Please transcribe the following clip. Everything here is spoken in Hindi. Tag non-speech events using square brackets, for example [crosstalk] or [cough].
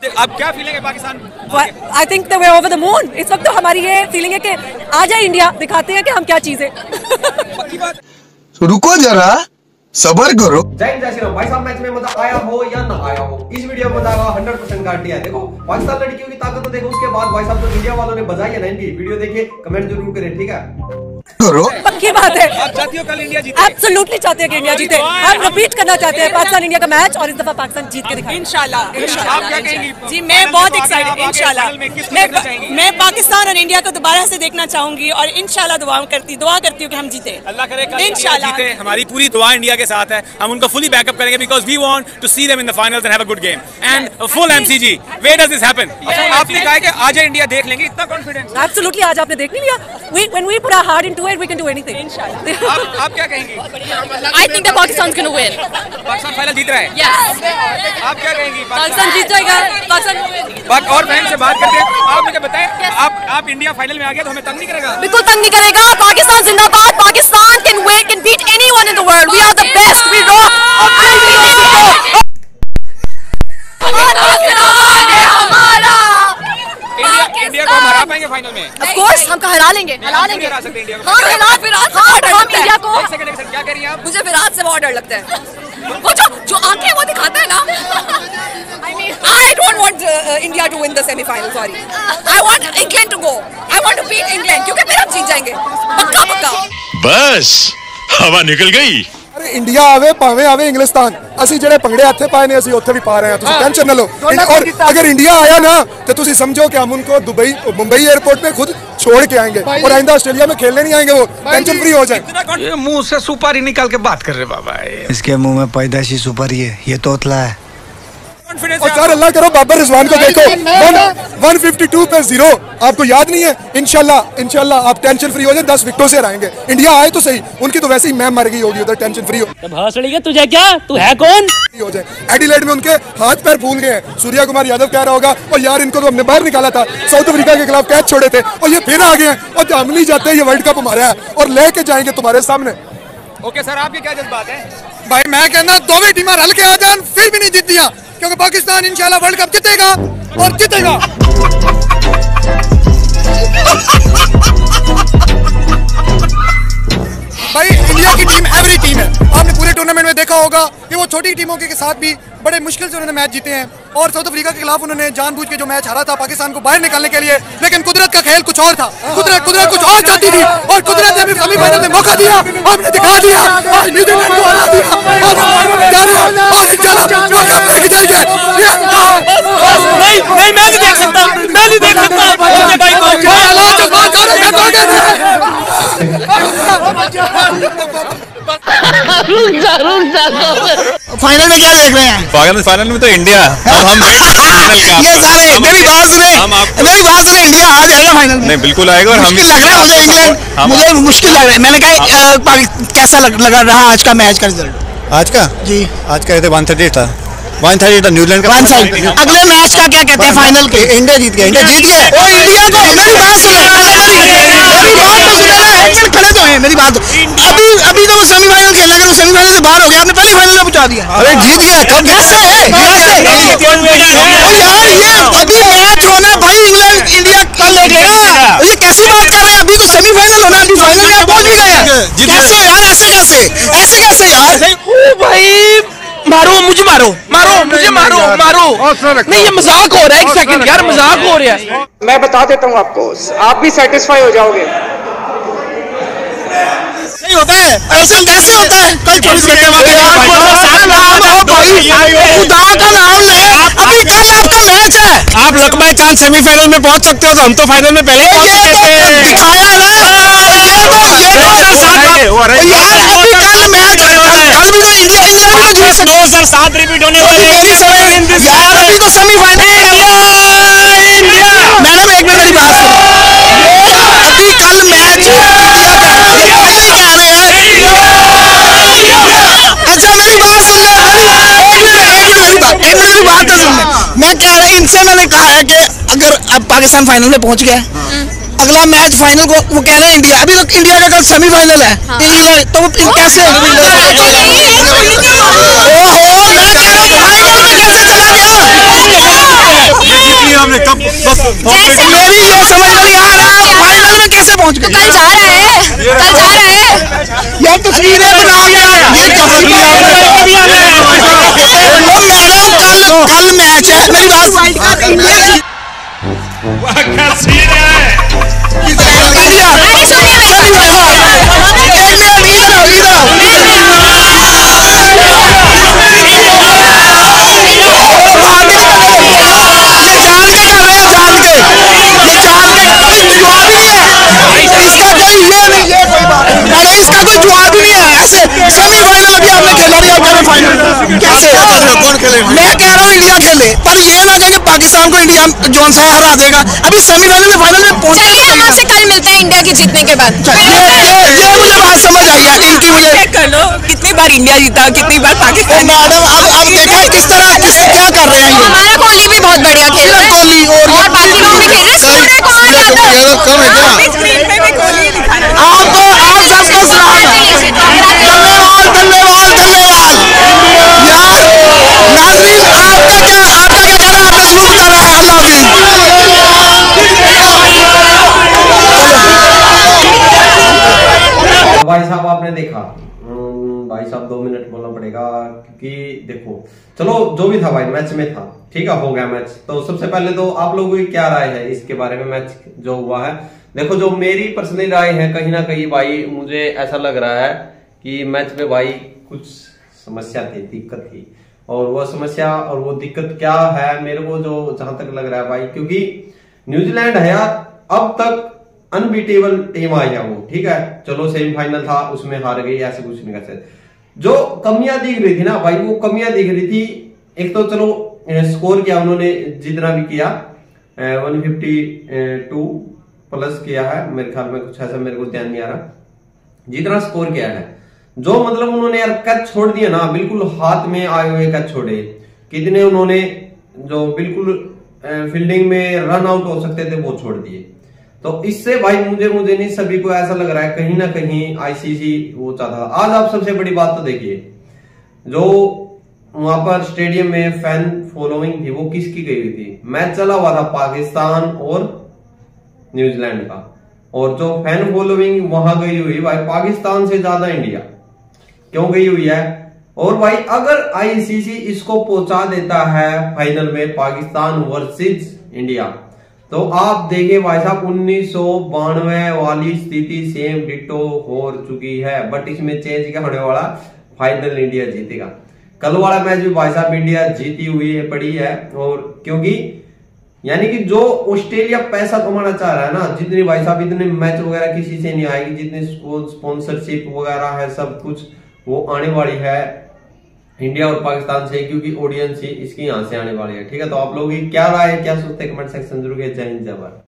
अब क्या फीलिंग है Pakistan I think we over the moon इस वक्त तो हमारी ये फीलिंग है कि आ जाए इंडिया दिखाते हैं कि हम क्या चीज़। है तो रुको जरा सबर करो। जय हिंद जय श्री राम। भाई साहब मैच में मज़ा आया हो या ना आया हो? इस वीडियो में मज़ा आएगा हंड्रेड परसेंट गारंटी है। देखो पाकिस्तान लड़कियों की ताकत तो देखो उसके बाद भाई साहब जो इंडिया वालों ने बजाई है ना इनकी। वीडियो देखिए कमेंट ज़रूर करें ठीक है? करो। पक्की बात है। आप चाहती हो कल इंडिया जीते? एब्सोल्युटली चाहते हैं कि इंडिया जीते। हम रिपीट करना चाहते हैं पाकिस्तान इंडिया का मैच और इस दफ़ा पाकिस्तान जीत के दिखाए। इंशाल्लाह आप क्या इंशाल्लाह कहेंगी? जी मैं बहुत एक्साइटेड इंशाल्लाह। में किसको मैं मैं पाकिस्तान और इंडिया को दोबारा से देखना चाहूँगी और इंशाल्लाह दुआ करती दुआ करती हूँ कि हम जीते। अल्लाह करे इंशाल्लाह। जीते। हमारी पूरी दुआ इंडिया के साथ है। हम उनको फुली बैकअप करेंगे because we want to see them in the finals and have a good game and full MCG where does this happen आपने कहा कि आज इंडिया देख लेंगे इतना कॉन्फिडेंस एब्सोल्युटली आज आपने देख लिया। We when we put our heart into it we can do anything इंशाल्लाह [laughs] आप आप क्या कहेंगी? I think that Pakistan's going to win. Pakistan final जीत रहा है? Yes. आप क्या कहेंगी? Pakistan जीत जाएगा. Pakistan बात और बहन से बात करते हैं आप मुझे बताएँ आप आप इंडिया फाइनल में आ गया तो हमें तंग नहीं करेगा? बिल्कुल तंग नहीं करेगा। पाकिस्तान जिंदाबाद। Pakistan can win can beat anyone in the world. We are the best. We rock. India India को हरा पाएँगे फाइनल में। Of course हम का हरा लेंगे। हरा लेंगे हरा सकते इंडिया को। हाँ विराट हाँ हम इंडिया को। एक सेकंड एक सेकंड क्या कह रही हैं आप? मुझे विराट से बहुत डर लगता है। वो जो जो आँखें वो दिखाता है ना। I don't want uh, India to win the semi-final sorry. I want England to go. I want to क्योंकि फिर हम जीत जाएँगे। पक्का पक्का। बस हवा निकल गई। ਇੰਡੀਆ ਆਵੇ ਭਾਵੇਂ ਆਵੇ ਇੰਗਲਿਸਤਾਨ ਅਸੀਂ ਜਿਹੜੇ ਭੰਗੜੇ ਹੱਥੇ ਪਾਏ ਨੇ ਅਸੀਂ ਉੱਥੇ ਵੀ ਪਾ ਰਹੇ ਹਾਂ ਤੁਸੀਂ ਟੈਨਸ਼ਨ ਨਾ ਲਓ और अगर इंडिया आया ना तो तुम समझो कि हम उनको दुबई मुंबई एयरपोर्ट पे खुद छोड़ के आएंगे और आइंदा ऑस्ट्रेलिया में खेलने नहीं आएंगे वो टेंशन फ्री हो जाए ये मुंह से सुपारी निकाल के बात कर रहे बाबा ये। इसके मुंह में पैदाशी सुपारी है ये तोतला है कॉन्फिडेंस और सर अल्लाह करो बाबर रिजवान को देखो। वन फिफ्टी टू पे ज़ीरो आपको याद नहीं है? इनशाला इनशाला आप टेंशन फ्री हो जाए दस विकटों से हराएँगे। इंडिया आए तो सही। उनकी तो वैसे ही मैम मर गई होगी उधर टेंशन फ्री हो। तुझे क्या? तू है कौन? हो जाए। एडिलेड में उनके हाथ पैर फूल गए हैं। सूर्या कुमार यादव कह रहा होगा और यार इनको तो हमने बाहर निकाला था। साउथ अफ्रीका के खिलाफ कैच छोड़े थे। और ये फिर आ गए हैं। और हम नहीं जाते ये वर्ल्ड कप हमारा है और लेके जाएँगे तुम्हारे सामने। ओके सर आपके क्या जज्बात है? भाई मैं कहना दोवें टीम रल के आ जान फिर भी नहीं जीतियाँ क्योंकि पाकिस्तान इंशाल्लाह वर्ल्ड कप जीतेगा और जीतेगा। भाई, इंडिया की टीम एवरी टीम है। आपने पूरे टूर्नामेंट में देखा होगा कि वो छोटी टीमों के साथ भी बड़े मुश्किल से उन्होंने मैच जीते हैं। और साउथ अफ्रीका के खिलाफ उन्होंने जानबूझ के जो मैच हारा था पाकिस्तान को बाहर निकालने के लिए, लेकिन कुदरत का खेल कुछ और था। कुदरत कुदरत कुछ और चाहती थी और कुदरत ने में मौका दिया आपने दिखा दिया आज न्यूजीलैंड को हरा दिया। और हम फाइनल में जा रहे हैं और इंशाल्लाह कप लेके जाएँगे नहीं नहीं मैं नहीं देख सकता। मैं नहीं देख सकता। अपने भाई को अल्लाह जो बात कर रहे हैं। फाइनल में क्या देख रहे हैं? फाइनल फाइनल में तो इंडिया अब हम हैं फाइनल का। ये सारे मेरी बात सुने। मेरी बात सुने इंडिया आ जाएगा फाइनल में। नहीं बिल्कुल आएगा और हम मुश्किल लग रहा है मुझे इंग्लैंड मुझे मुश्किल लग रहा है। मैंने कहा कैसा लग, रहा आज का मैच का रिज़ल्ट आज का? जी। आज का वन थर्टी था। वन था न्यूजीलैंड का वन साइड अगले मैच का क्या कहते हैं फाइनल के इंडिया जीत गया इंडिया जीत गया। ओ इंडिया को मेरी बात सुनो। मेरी बात तो सुनो खड़े तो हैं मेरी बात अभी अभी तो वो सेमीफाइनल खेलने अगर वो सेमीफाइनल से बाहर हो गया आपने पहले फाइनल में पहुँचा दिया। अरे जीत गया कब कैसे कैसे ओ यार ये अभी मैच होना भाई इंग्लैंड इंडिया कल लेगा ये कैसी बात कर रहे हैं? अभी तो सेमीफाइनल होना अभी फाइनल में पहुँच भी गए हैं। जीत कैसे गए। यार ऐसे कैसे? ऐसे कैसे यार? ओ भाई! मारो मुझे मारो मारो मुझे मारो मारो। नहीं ये मज़ाक हो रहा है एक सेकंड यार मज़ाक हो रहा है। मैं बता देता हूँ आपको आप भी सेटिस्फाई हो जाओगे। नहीं होता है ऐसा कैसे होता है। कल चौबीस घंटे बाद खुदा का नाम ले। अभी कल आपका मैच है। आप लकमा चाँद सेमीफाइनल में पहुँच सकते हो तो हम तो फाइनल में पहले ये तो दिखाया ना ये तो ये तो यार अभी कल मैच कल कल भी तो इंडिया इंडिया भी तो जीत सकती दो सर सात रिपीट होने हैं। तो सेमीफाइनल मैडम एक मिनट बात अभी कल मैच का अच्छा मेरी बात सुन ले। एक मिनट बात तो ले। मैं कह रहा इनसे मैंने कहा है कि अगर अब पाकिस्तान फाइनल में पहुँच गया अगला मैच फाइनल को वो कह रहे हैं इंडिया अभी तो इंडिया का कल सेमीफाइनल है। तो कैसे कौन खेले? मैं कह रहा हूँ इंडिया खेले पर ये ना कहे कि पाकिस्तान को इंडिया जोन सा हरा देगा। अभी सेमीफाइनल में फाइनल में पहुँचे चलिए हम आपसे कल मिलते हैं इंडिया के जीतने के बाद। ये मुझे बात समझ आई है इनकी मुझे कर लो कितनी बार इंडिया जीता कितनी बार पाकिस्तान मैडम अब अब देखा किस तरह किस क्या कर रहे हैं ये हमारा कोहली भी बहुत बढ़िया खेल रहा विराट है कोहली और और बाकी लोग भी खेल रहे हैं सूर्य कुमार यादव कम है क्या स्क्रीन पे भी कोहली दिखा रहा है आपको आप सबको सलाम धन्यवाद धन्यवाद धन्यवाद यार नाजरीन आपका क्या आपका क्या कहना है? आपने शुरू बताना है अल्लाह तो भाई साहब आपने देखा हम्म, भाई साहब दो मिनट बोलना पड़ेगा क्योंकि देखो चलो, जो भी था भाई मैच में था। ठीक है, हो गया मैच तो सबसे पहले तो आप लोगों की क्या राय है इसके बारे में मैच जो हुआ है? देखो, जो मेरी पर्सनली राय है, कहीं ना कहीं भाई, मुझे ऐसा लग रहा है कि मैच में भाई कुछ समस्या थी, दिक्कत थी। और वो समस्या और वो दिक्कत क्या है, मेरे को जो जहाँ तक लग रहा है भाई, क्योंकि न्यूजीलैंड है यार, अब तक अनबीटेबल टीम आई है वो। ठीक है, चलो सेमीफाइनल था, उसमें हार गई, ऐसे कुछ नहीं कर सकते। जो कमियाँ दिख रही थी ना भाई, वो कमियाँ दिख रही थी। एक तो चलो स्कोर किया उन्होंने जितना भी किया। वन फिफ्टी टू प्लस किया है, मेरे ख्याल में कुछ ऐसा मेरे को ध्यान नहीं आ रहा। जितना स्कोर किया है। जो मतलब उन्होंने यार कच छोड़ दिया ना, बिल्कुल हाथ में आए हुए कच छोड़े। कितने उन्होंने जो बिल्कुल फील्डिंग में रन आउट हो सकते थे, वो छोड़ दिए। तो इससे भाई मुझे मुझे नहीं, सभी को ऐसा लग रहा है कहीं ना कहीं आईसीसी वो चाहता था आज आप सबसे बड़ी बात तो देखिए, जो वहाँ पर स्टेडियम में फ़ैन फॉलोइंग थी, वो किसकी गई हुई थी? मैच चला हुआ था पाकिस्तान और न्यूजीलैंड का। और जो फ़ैन फॉलोइंग वहाँ गई हुई, भाई पाकिस्तान से ज़्यादा इंडिया क्यों गई हुई है? और भाई अगर आईसीसी इसको पहुँचा देता है फाइनल में पाकिस्तान वर्सेस इंडिया तो आप देखिए भाई साहब, उन्नीस वाली स्थिति सेम डिटो हो चुकी है बट इसमें चेंज क्या होने वाला? फाइनल इंडिया जीतेगा। कल वाला मैच भी भाई साहब इंडिया जीती हुई है पड़ी है, और क्योंकि यानी कि जो ऑस्ट्रेलिया पैसा कमाना चाह रहा है ना, जितनी भाई साहब, इतने मैच वगैरह किसी से नहीं आएगी, जितनी स्पॉन्सरशिप वगैरह है, सब कुछ वो आने वाली है इंडिया और पाकिस्तान से, क्योंकि ऑडियंस ही इसकी यहाँ से आने वाली है। ठीक है तो आप लोग क्या राय है क्या सोचते हैं कमेंट सेक्शन ज़रूर जय हिंद, जय भारत।